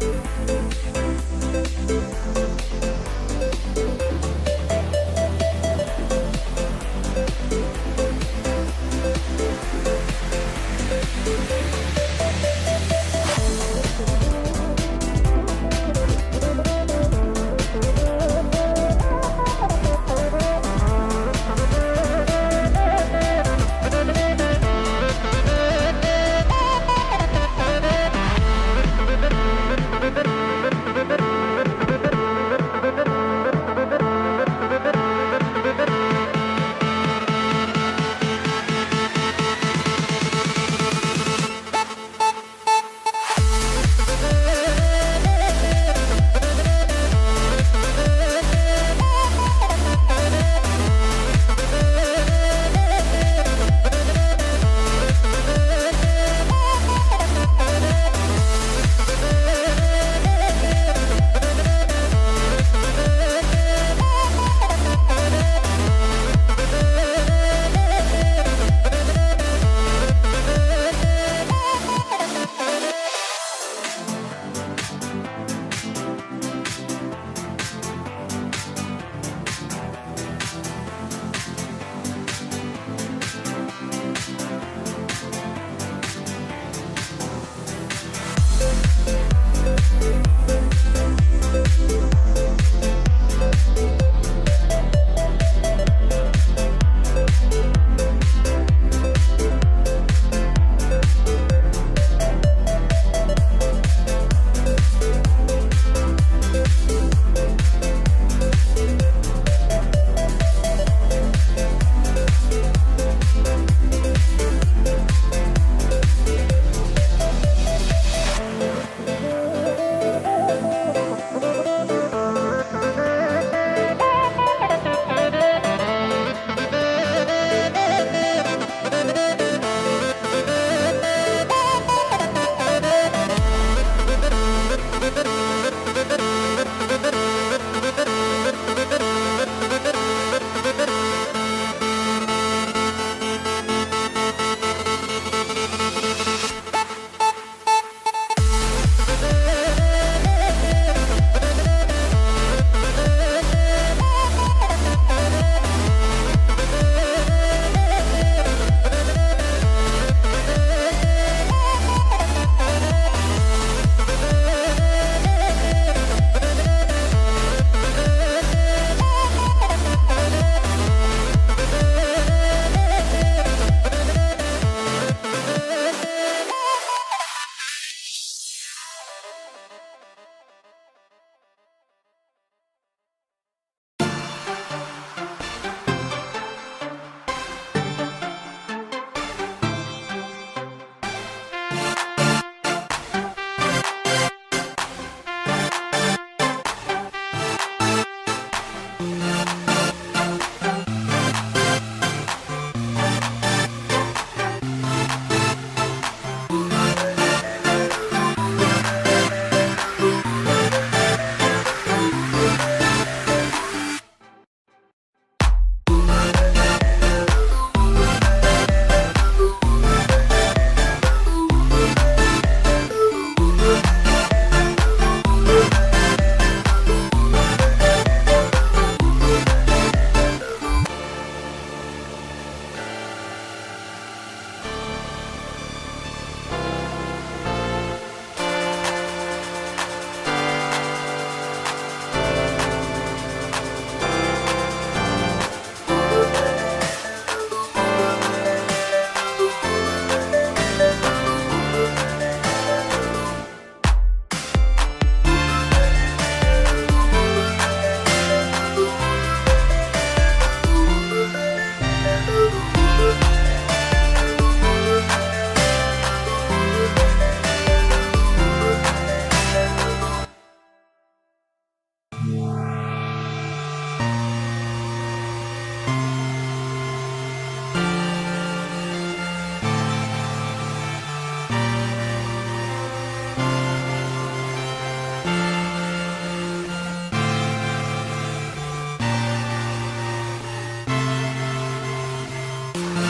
Bye. Bye.